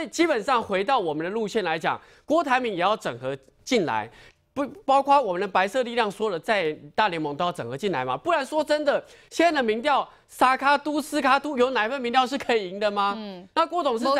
以基本上回到我们的路线来讲，郭台铭也要整合进来。不包括我们的白色力量说了，在大联盟都要整合进来嘛？不然说真的，现在的民调沙卡都、斯卡都有哪一份民调是可以赢的吗？嗯，那郭董事长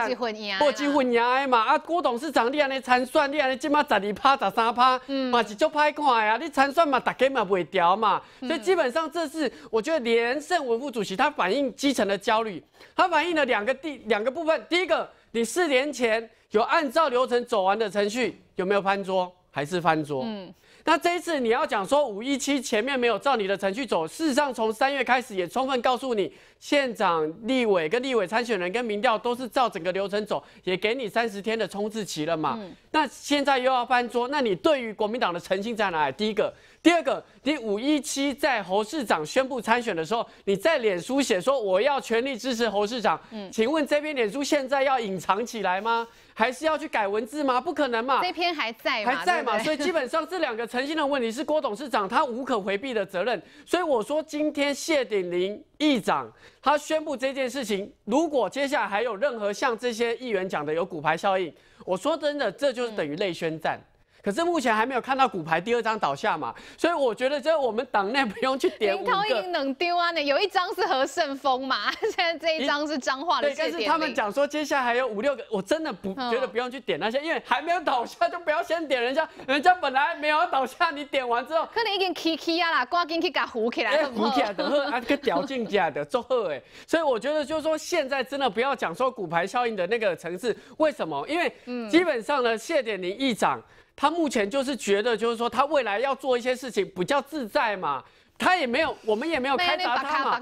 过机混赢嘛？啊，郭董事长你安尼参算，你安尼即马十二趴、十三趴，嗯嘛是足歹看呀！你参算嘛，大家嘛不会调嘛，所以基本上这是我觉得连胜文副主席他反映基层的焦虑，他反映了两个第两个部分，第一个，你四年前有按照流程走完的程序有没有翻桌？还是翻桌。嗯，那这一次你要讲说五一七前面没有照你的程序走，事实上从三月开始也充分告诉你，县长、立委跟立委参选人跟民调都是照整个流程走，也给你三十天的冲刺期了嘛。嗯那现在又要翻桌，那你对于国民党的诚信在哪里？第一个，第二个，你五一七在侯市长宣布参选的时候，你在脸书写说我要全力支持侯市长，嗯，请问这篇脸书现在要隐藏起来吗？还是要去改文字吗？不可能嘛！这篇还在，还在嘛？所以基本上这两个诚信的问题是郭董事长他无可回避的责任。所以我说，今天谢鼎林议长他宣布这件事情，如果接下来还有任何像这些议员讲的有骨牌效应，我说真的，这就是等于内宣战。可是目前还没有看到股牌第二张倒下嘛，所以我觉得这我们党内不用去点五个。林涛能丢啊？呢有一张是何胜峰嘛，现在这一张是彰化的。对，但是他们讲说接下来还有五六个，我真的不觉得不用去点那些，因为还没有倒下就不要先点人家，人家本来没有倒下，你点完之后可能已经起起啊啦，赶紧去给它扶起来，扶起来的呵，啊个屌进去的祝贺哎，所以我觉得就是说现在真的不要讲说股牌效应的那个层次，为什么？因为基本上呢，谢点林议长。他目前就是觉得，就是说他未来要做一些事情比较自在嘛，他也没有，我们也没有开罚他嘛，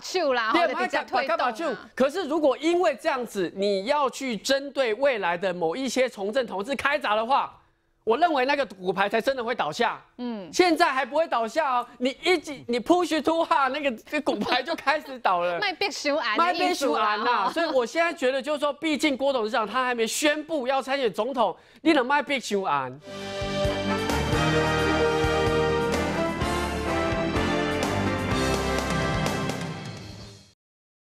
对，他讲把卡把就。可是如果因为这样子，你要去针对未来的某一些从政同志开闸的话。我认为那个股牌才真的会倒下，嗯，现在还不会倒下哦。你一挤，你 push to 哈，那个这股牌就开始倒了。卖变修安，卖变修安呐。所以我现在觉得，就是说，毕竟郭董事长他还没宣布要参选总统，你能卖变修安？